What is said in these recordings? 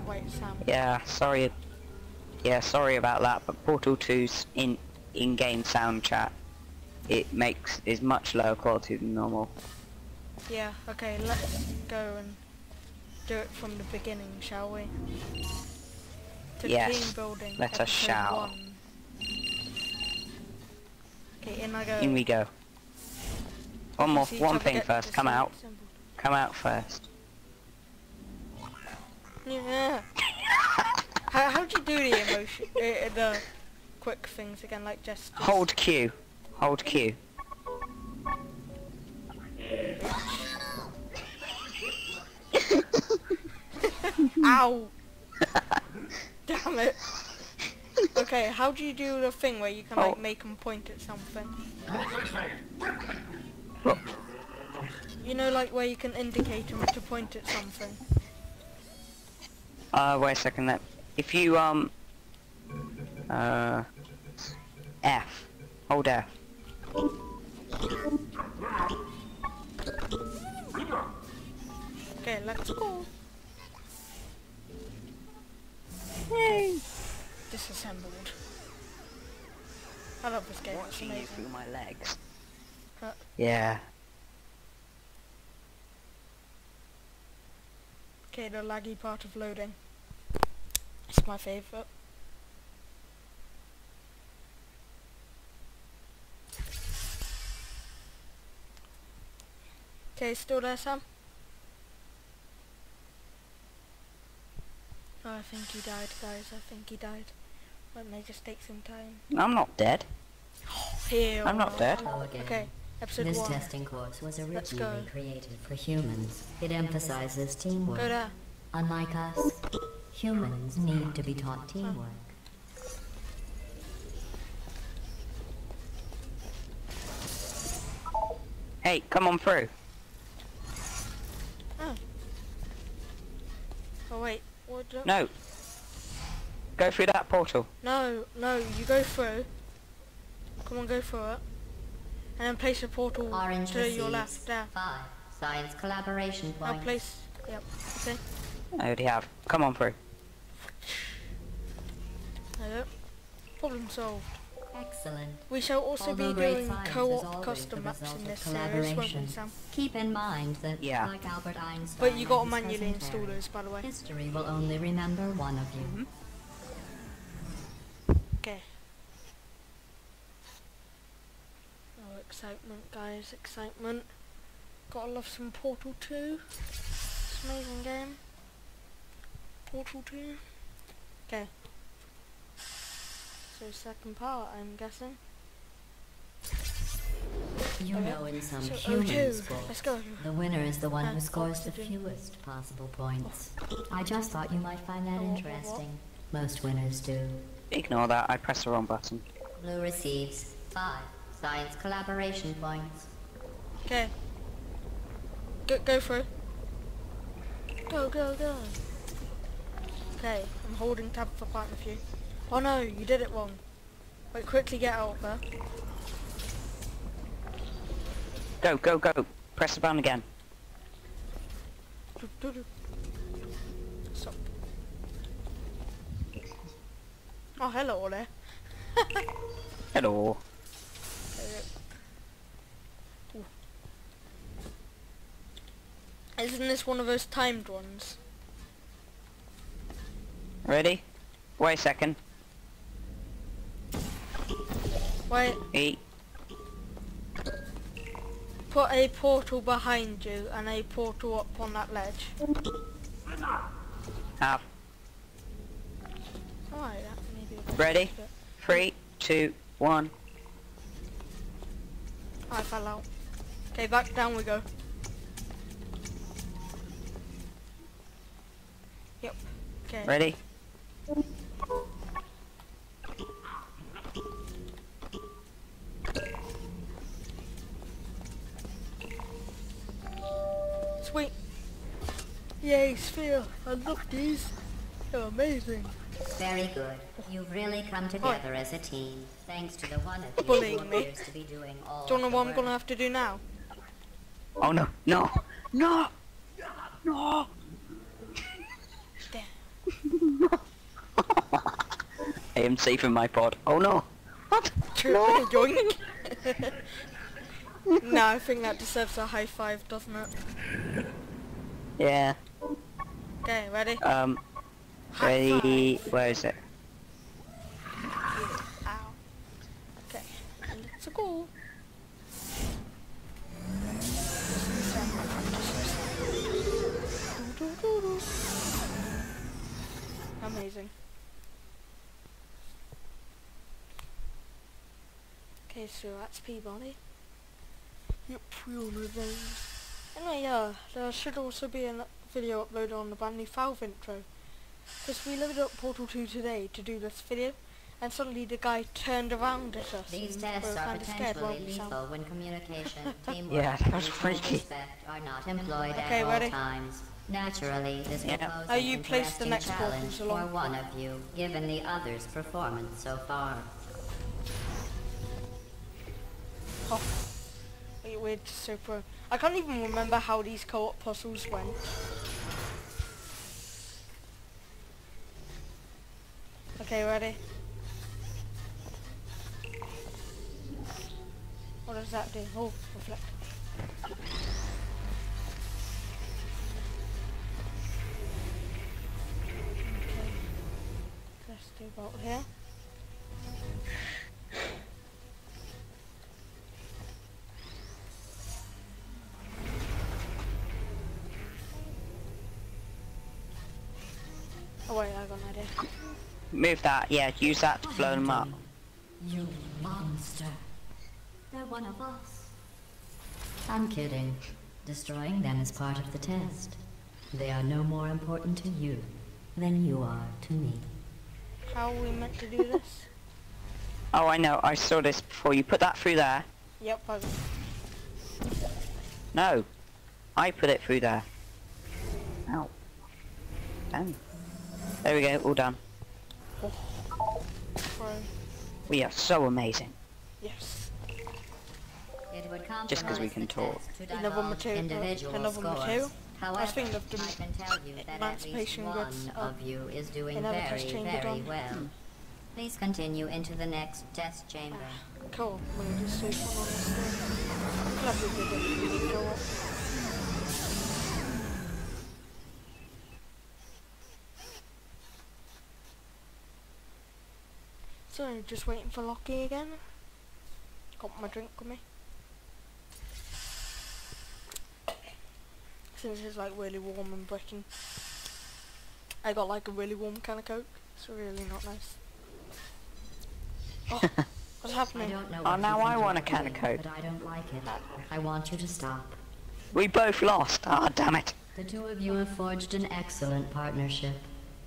that way, Sam. Yeah, sorry. Yeah, sorry about that, but Portal 2's in in-game sound chat, it makes is much lower quality than normal. Yeah, okay, let's go and do it from the beginning, shall we? To Yes, clean building. let us one. Okay, in I go. In we go. One more, one thing first. Come out. disassembled. Come out first. Yeah. how how do you do the emotion, uh, the quick things again, like just Hold Q. Hold Q. Ow! Damn it. Okay, how do you do the thing where you can like Oh. make them point at something? You know, like where you can indicate them to point at something. Uh, wait a second. That if you um, uh, F. Hold F. Okay, let's go. Yay! Disassembled. I love this game. Watching you through my legs. Huh. Yeah. Okay, the laggy part of loading. It's my favourite. Okay, still there, Sam? Oh, I think he died, guys. I think he died. Let me just take some time. I'm not dead. Here. I'm not dead. Again. Okay, episode This one. testing course was originally created for humans. It emphasizes teamwork. Go there. Unlike us, humans need to be taught teamwork. Hey, come on through. Oh. Oh wait. What? do- No. Go through that portal. No, no, you go through. Come on, go through it. And then place a portal Orange to your receives left, there. five science collaboration Now points. place, yep, okay. I already have. Come on through. There you go. Problem solved. Excellent. We shall also Although be doing co-op custom maps in this series, won't we, collaboration. Sam? Keep in mind that, Yeah. like Albert Einstein, But you gotta and his manually install Terry, those, by the way. History will only remember one of you. Mhm. Okay. Oh, excitement, guys, excitement. Gotta love some Portal 2. It's an amazing game. Portal 2. Okay. So second part, I'm guessing. You Okay. know in some So human O2, sports, the winner is the one Uh, who scores the fewest possible points. I just thought you might find that Oh, what, what, interesting. Most winners do. Ignore that. I pressed the wrong button. Blue receives five science collaboration points. Okay. Go, go through. Go, go, go. Okay, I'm holding tab for partner view. Oh no, you did it wrong. Wait, quickly get out of there. Go, go, go. Press the button again. Stop. Oh, hello there. Hello. Isn't this one of those timed ones? Ready? Wait a second. Wait, Eat. put a portal behind you and a portal up on that ledge. Have. Alright, that maybe a Ready? Three, two, one. I fell out. Okay, back down we go. Yep. Okay. Ready? Sweet. Yay, Sphere. I love these. They're amazing. Very good. You've really come together as a team, thanks to the one of you Bullying who me. appears to be doing all Don't know of the what I'm gonna have to do now? Oh no, no, no, no. Damn. I am safe in my pod. Oh no. What? No. Yoink. no, I think that deserves a high five, doesn't it? Yeah. Okay, ready? Um. High Ready? five. Where is it? Ow. Okay, let's go. Amazing. Okay, so that's P-body. Yep, we all know those. Anyway, yeah, uh, there should also be a video uploaded on the brand new Valve intro. Because we loaded up Portal 2 today to do this video, and suddenly the guy turned around at us. These and tests we are scared, potentially weren't we, Sam? lethal when communication, teamwork, Yeah, that and was freaky. respect are not employed Okay, at all ready? times. Naturally, this will Yeah. pose Now you place the next challenge buttons for one of you, given the other's performance so far. Oh, wait, we're just so pro. I can't even remember how these co-op puzzles went. Okay, ready? What does that do? Oh, reflect. About here. Oh wait, I got an idea. Move that. Yeah, use that to blow them up. You monster. They're one of us. I'm kidding. Destroying them is part of the test. They are no more important to you than you are to me. How are we meant to do this? Oh, I know. I saw this before. You put that through there. yep, I No. I put it through there. Ow. Damn. There we go. All done. pro. We are so amazing. Yes. It would Just 'cause we can talk. Another divulge material- individual another scores. material? However, I was thinking of the I can tell you that at least one of um, you is doing very, very well. Hmm. Please continue into the next test chamber. Ah, cool. I'm gonna just save one on this thing. Lovely did it. Go up. So, just waiting for Locky again. Got my drink with me. Since it's like really warm and breaking. I got like a really warm kind of coke. It's really not nice. Oh, what's I happening? don't know Oh, now I want a can of Coke. But I don't like it. I want you to stop. We both lost. Ah, damn it. The two of you have forged an excellent partnership,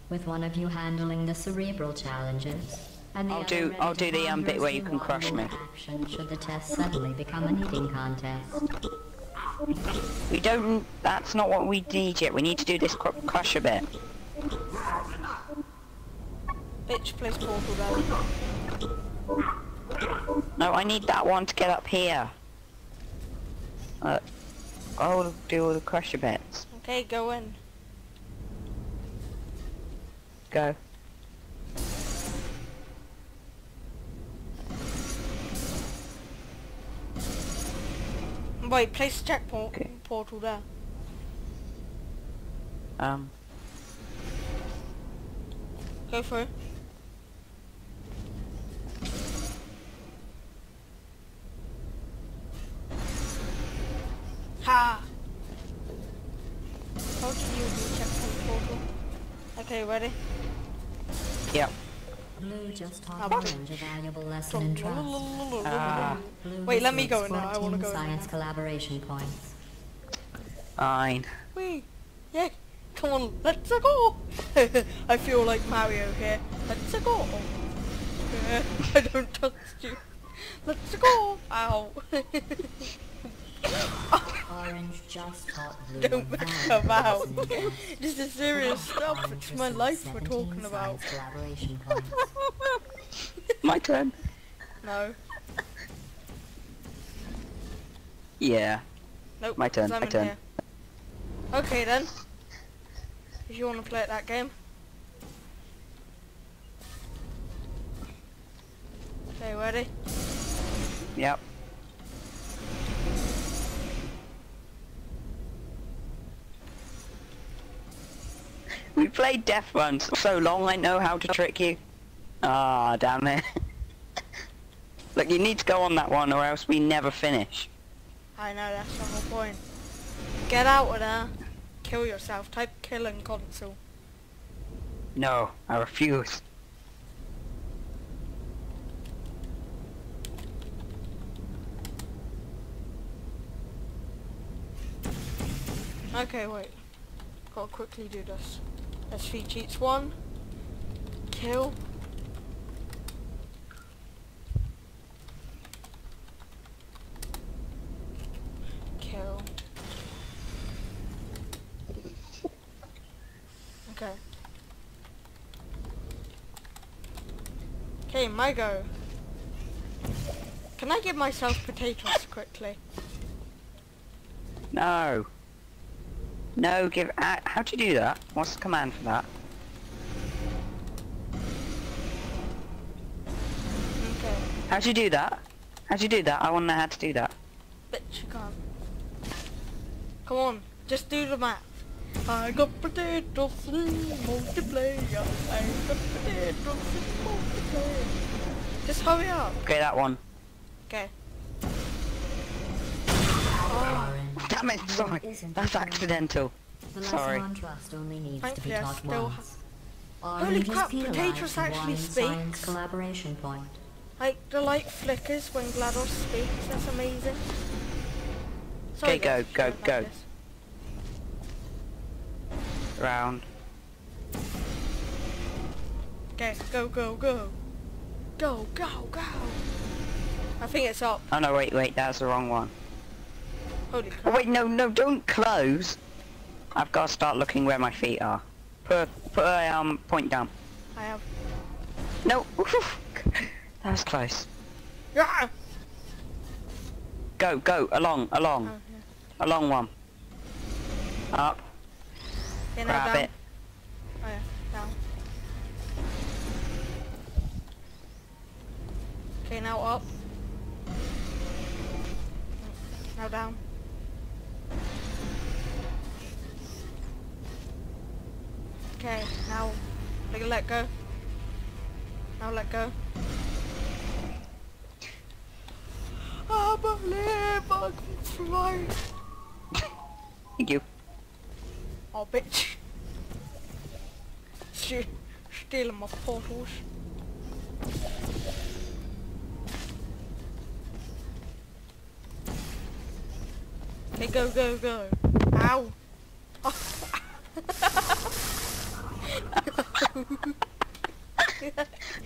with one of you handling the cerebral challenges, and the I'll other do- I'll do the, um, bit where you can crush me. Action should the test suddenly become an eating contest. We don't... That's not what we need yet. We need to do this cr crusher bit. Bitch, place portal down. No, I need that one to get up here. Uh, I'll do all the crusher bits. Okay, go in. Go. Wait, place the checkpoint Okay. portal there. Um, Go for it. Ha! How do you checkpoint portal? Okay, ready? yep. Blue just taught What? Orange a valuable lesson in trust. Ah. Wait, let me go now, I wanna go science collaboration points. Fine. Wait, yeah, come on, let's go! I feel like Mario here. Let's go! I don't trust you. Let's go! Ow! Orange just Don't come out. this is serious stuff. It's my life we're talking about. my turn. No. Yeah. Nope. My turn. My turn. Here. Okay then. If you want to play at that game. Okay, ready? Yep. We played Death Run so long I know how to trick you. Ah, damn it. Look, you need to go on that one or else we never finish. I know, that's the whole point. Get out of there. Kill yourself. Type kill in console. No, I refuse. Okay, wait. Gotta quickly do this. Let's cheats one. Kill. Kill. Okay. Okay, my go. Can I give myself potatoes quickly? No. No, give... Uh, how'd you do that? What's the command for that? Okay. How'd you do that? How'd you do that? I wanna know how to do that. Bitch, you can't. Come on, just do the math. I got potatoes in multiplayer. I got potatoes in multiplayer. Just hurry up. Okay, that one. Okay. Warren, Damn it, sorry. That's accidental. the lesson Sorry. on trust only needs to be Thankfully, I taught still once. Holy crap, penalized Potatoes actually speaks. collaboration point. Like, the light flickers when GLaDOS speaks. That's amazing. Okay, go, go, go. this. Round. Okay, go, go, go. Go, go, go. I think it's up. Oh no, wait, wait, that's the wrong one. Holy Oh crap. wait, no, no, don't close. I've got to start looking where my feet are. Put, put a um, point down. I have. No, that was close. Yeah! Go, go, along, along, Oh, yeah. along one. Up, grab down. it. Oh yeah, down. Okay, now up. Now down. Okay, now let let go. Now let go. I believe I can fly. Thank you. Oh, bitch. She stealing my portals. Okay, go, go, go. Ow.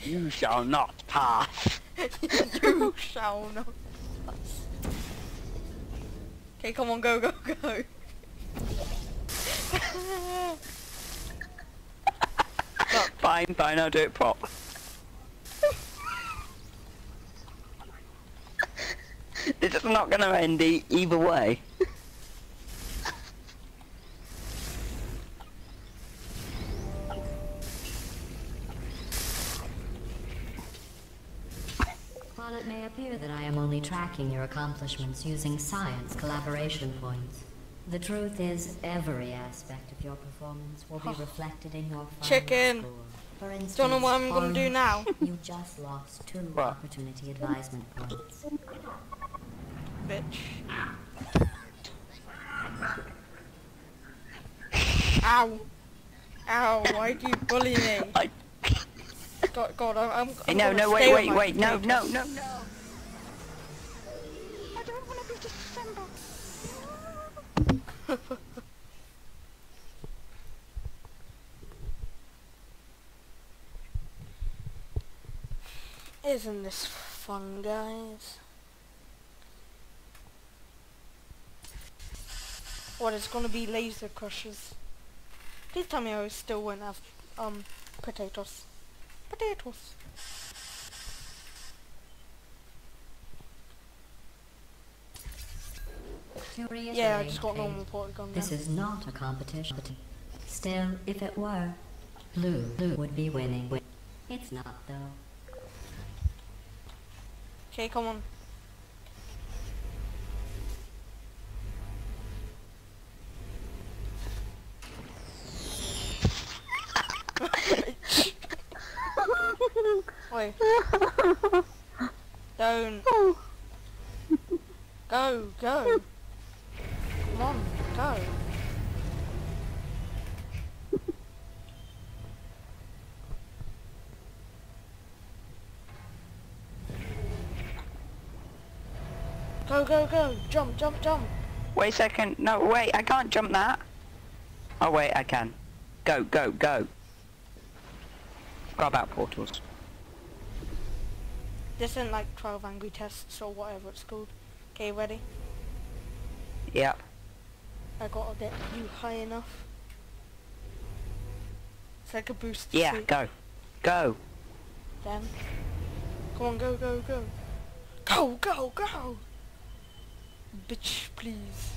You shall not pass. you shall not pass. Okay, come on, go, go, go. fine, fine, I'll do it prop. It's just not gonna end e either way. It may appear that I am only tracking your accomplishments using science collaboration points, the truth is every aspect of your performance will be reflected in your final Chicken. score. For instance, Don't know what I'm gonna do now. You just lost two What? opportunity advisement points. bitch. Ow. Ow, why'd you bully me? I, God, God, I'm, I'm, Hey, no, gonna no, stay wait, wait, wait, no, no, no, no. Isn't this fun, guys? What, it's gonna be laser crushers. Please tell me I still won't have, um, potatoes. Potatoes. To Yeah, I reiterate, just got Kate, normal polygon This is not a competition. Still, if it were, Blue, Blue would be winning. It's not, though. Okay, come on. Wait. Don't. Go, go. Go. Go, go, go. Jump, jump, jump. Wait a second. No, wait, I can't jump that. Oh, wait, I can. Go, go, go. Forgot about portals. This isn't like 12 angry tests or whatever it's called. Okay, ready? Yep. I gotta get you high enough. It's like a boost. Yeah, suit. go. Go. Then. Come on, go, go, go. Go, go, go! Bitch, please.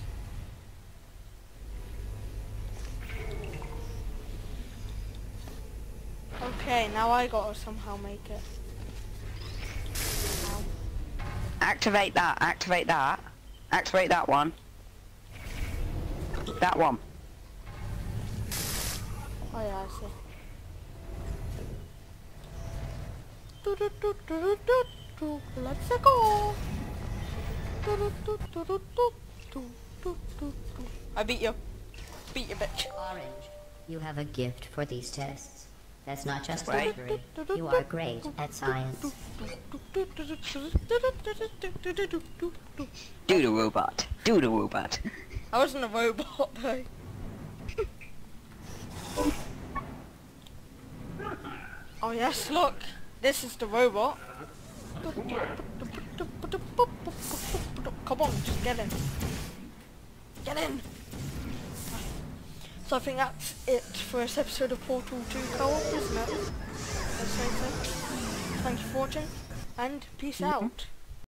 Okay, now I gotta somehow make it. Ow. Activate that, activate that. Activate that one. That one. Oh yeah, I see. Do do do do do do do. Let's go. Do do do do do do do do do do. I beat you. Beat you, bitch. Orange, you have a gift for these tests. That's not just Right. bravery. You are great at science. Do the robot. Do the robot. I wasn't a robot though. oh yes, look. This is the robot. Come on, just get in. Get in. So I think that's it for this episode of Portal 2 Co-op, isn't it? Let's say so. Thank you for watching, and peace mm-hmm. out.